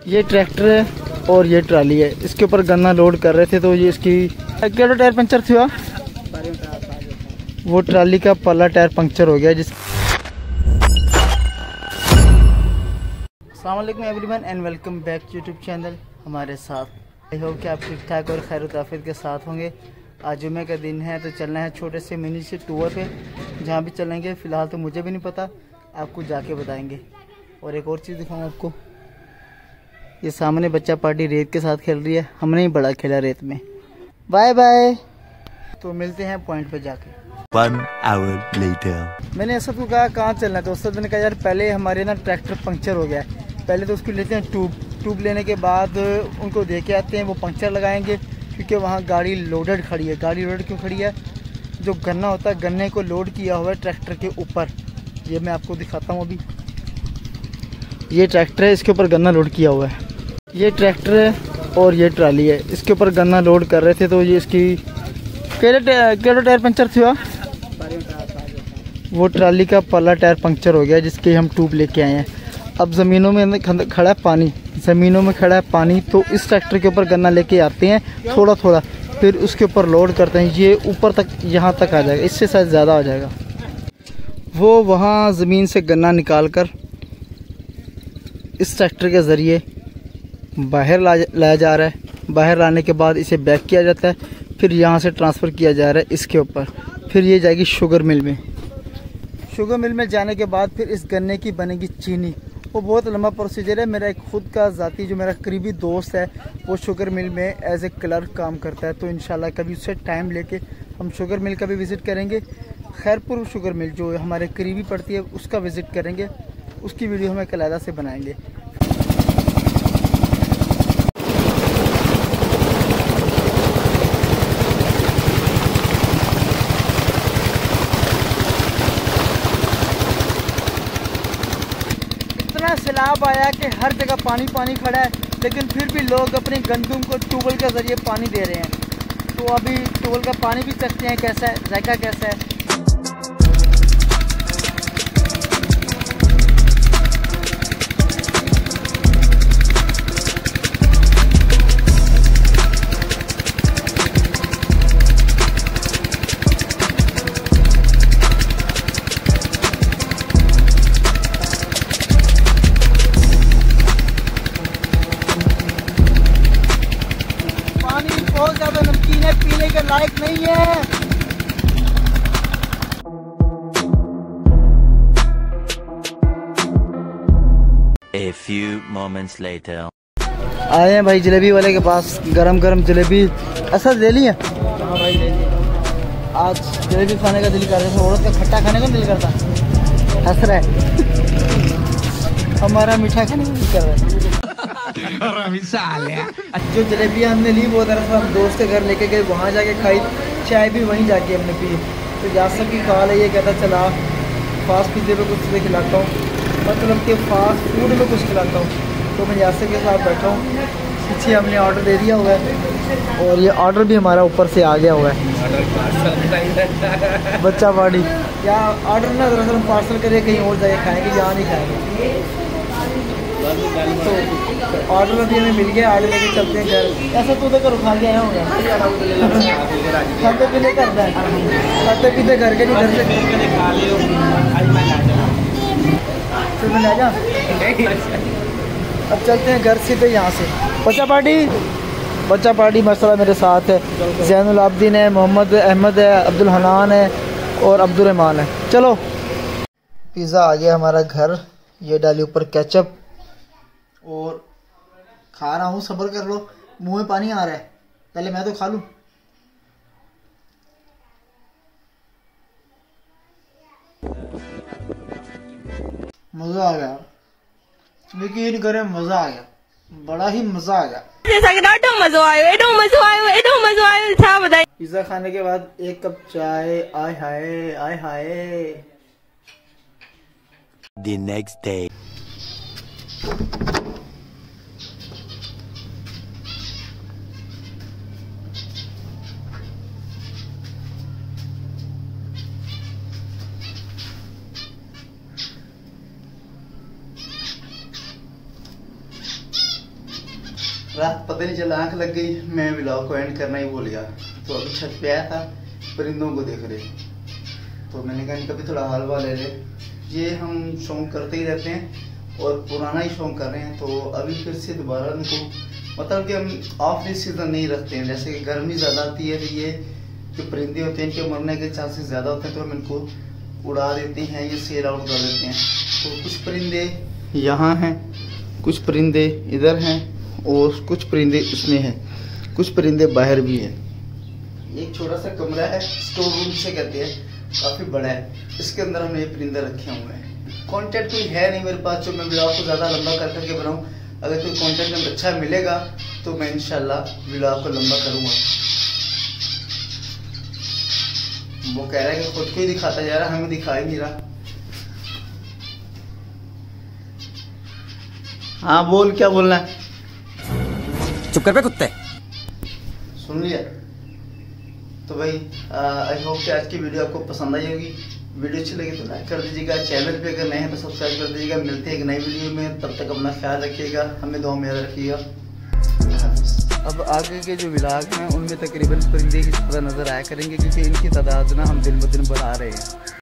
ये ट्रैक्टर है और ये ट्राली है। इसके ऊपर गन्ना लोड कर रहे थे तो ये इसकी क्या टायर पंचर था वो ट्राली का पल्ला टायर पंक्चर हो गया जिस अल्लाम everyone and welcome back YouTube channel हमारे साथ। आई होप कि आप ठीक ठाक और खैर ताफिर के साथ होंगे। आज जुमे का दिन है तो चलना है छोटे से मिनी से टूर पे। जहाँ भी चलेंगे, फ़िलहाल तो मुझे भी नहीं पता, आपको जाके बताएँगे। और एक और चीज़ दिखाऊँ आपको। ये सामने बच्चा पार्टी रेत के साथ खेल रही है। हमने ही बड़ा खेला रेत में। Bye bye. तो मिलते हैं पॉइंट पे जाके। One hour later. मैंने असद को कहा कहाँ चलना? तो उसद ने कहा यार पहले हमारे ना ट्रैक्टर पंक्चर हो गया है। पहले तो उसको लेते हैं ट्यूब ट्यूब लेने के बाद उनको दे के आते हैं वो पंक्चर लगाएँगे क्योंकि वहाँ गाड़ी लोडेड खड़ी है। गाड़ी लोडेड क्यों खड़ी है? जो गन्ना होता है गन्ने को लोड किया हुआ है ट्रैक्टर के ऊपर। ये मैं आपको दिखाता हूँ अभी। ये ट्रैक्टर है इसके ऊपर गन्ना लोड किया हुआ है। ये ट्रैक्टर है और ये ट्राली है। इसके ऊपर गन्ना लोड कर रहे थे तो ये इसकी केड़े टायर पंचर थी वो ट्राली का पल्ला टायर पंक्चर हो गया, जिसके हम ट्यूब लेके आए हैं। अब ज़मीनों में खड़ा है पानी। ज़मीनों में खड़ा है पानी तो इस ट्रैक्टर के ऊपर गन्ना लेके आते हैं थोड़ा थोड़ा फिर उसके ऊपर लोड करते हैं। ये ऊपर तक, यहाँ तक आ जाएगा। इससे शायद ज़्यादा आ जाएगा। वो वहाँ ज़मीन से गन्ना निकाल कर इस ट्रैक्टर के ज़रिए बाहर लाया जा रहा है। बाहर लाने के बाद इसे बैक किया जाता है। फिर यहाँ से ट्रांसफ़र किया जा रहा है इसके ऊपर। फिर ये जाएगी शुगर मिल में। शुगर मिल में जाने के बाद फिर इस गन्ने की बनेगी चीनी। वो बहुत लंबा प्रोसीजर है। मेरा एक खुद का ज़ाती, जो मेरा करीबी दोस्त है, वो शुगर मिल में एज ए क्लर्क काम करता है। तो इन कभी उससे टाइम लेके हम शुगर मिल का भी विज़िट करेंगे। खैरपुर शुगर मिल जो हमारे करीबी पड़ती है, उसका विज़िट करेंगे। उसकी वीडियो हमें कलादा से बनाएँगे। इतना सैलाब आया कि हर जगह पानी पानी खड़ा है, लेकिन फिर भी लोग अपनी गंदुम को ट्यूबवेल के ज़रिए पानी दे रहे हैं। तो अभी ट्यूबवेल का पानी भी चखते हैं, कैसा है? जायका कैसा है? बहुत ज़्यादा नमकीन है पीने के लायक नहीं है। A few moments later. आए हैं भाई जलेबी वाले के पास गरम गरम जलेबी। ऐसा ले लिया हाँ? भाई ले लिया आज जलेबी खाने का दिल कर रहा है औरत का खट्टा खाने का दिल करता हंस रहा है। हमारा मीठा खाने का दिल कर रहा है। जो जलेबी हमने ली, वो दरअसल हम दोस्त के घर लेके गए, वहाँ जाके खाई। चाय भी वहीं जाके हमने पी। तो यासर की कॉल है, ये कहता, चला फास्ट पिज्जे पे कुछ भी खिलाता हूँ। मतलब कि फास्ट फ़ूड में कुछ खिलाता हूँ। तो मैं यासर के साथ बैठा हूँ। पीछे हमने ऑर्डर दे दिया हुआ है। और ये ऑर्डर भी हमारा ऊपर से आ गया हुआ है। बच्चा पार्टी। या ऑर्डर ना दरअसल हम पार्सल करें कहीं और जाके खाएँगे, यहाँ नहीं खाएँगे। तो ऑर्डर अभी हमें मिल गया ऑर्डर लेके चलते हैं घर। ऐसा तू तो उधर खा के आया होगा। खाते पीते करता है खाते पीते घर के नहीं, घर से फिर मैं ले जा। अब चलते हैं घर सीधे यहाँ से। बच्चा पार्टी? बच्चा पार्टी मसला मेरे साथ है। जैनुल आबदीन है, मोहम्मद अहमद है, अब्दुल हनान है और अब्दुलरहमान है। चलो। पिज़्ज़ा आ गया हमारा घर। ये डाली ऊपर केचप। और खा रहा हूँ सब्र कर लो। मुँह में पानी आ रहा है। पहले मैं तो खा लूँ। मज़ा आ गया। यकीन करें मज़ा आ गया। बड़ा ही मज़ा आ गया। पिज़्ज़ा खाने के बाद एक कप चाय। आय हाय आय हाय। The next day. रात पता नहीं चला, आँख लग गई, मैं ब्लॉग को एंड करना ही भूल गया। तो अभी छत पे आया था परिंदों को देख रहे। तो मैंने कहा, इनका भी थोड़ा हलवा ले ले ये हम शौक करते ही रहते हैं, और पुराना ही शौक कर रहे हैं तो अभी फिर से दोबारा इनको मतलब कि हम ऑफ़ सीज़न नहीं रखते हैं। जैसे कि गर्मी ज़्यादा आती है तो ये जो परिंदे होते हैं, इनके मरने के चांसेस ज़्यादा होते हैं तो हम इनको उड़ा देते हैं, या सेल आउट कर देते हैं। तो कुछ परिंदे यहाँ हैं, कुछ परिंदे इधर हैं। और कुछ परिंदे इसमें हैं। कुछ परिंदे बाहर भी हैं। एक छोटा सा कमरा है, स्टोर रूम से कहते हैं, काफ़ी बड़ा है। इसके अंदर हमने ये परिंदे रखे हुए हैं। कंटेंट कोई है नहीं मेरे पास, जो मैं ब्लॉग को ज़्यादा लंबा कर करके बनाऊँ। अगर कोई कंटेंट में अच्छा मिलेगा तो मैं इंशाल्लाह ब्लॉग को लंबा करूँगा। वो कह रहा है कि खुद को ही दिखाता जा रहा, हमें दिखा ही नहीं रहा। हाँ बोल, क्या बोलना है? चुप कर पे कुत्ते। सुन लिया। तो भाई आई होप कि आज की वीडियो आपको पसंद आई होगी। वीडियो अच्छी लगी तो लाइक कर दीजिएगा। चैनल पे अगर नए हैं तो सब्सक्राइब कर दीजिएगा। मिलते हैं एक नई वीडियो में। तब तक अपना ख्याल रखिएगा। हमें दो में याद रखिएगा। अब आगे के जो विलाग हैं उनमें तकरीबन परिंदे की ज़्यादा नज़र आया करेंगे क्योंकि इनकी तादाद ना हम दिन ब दिन बढ़ा रहे हैं।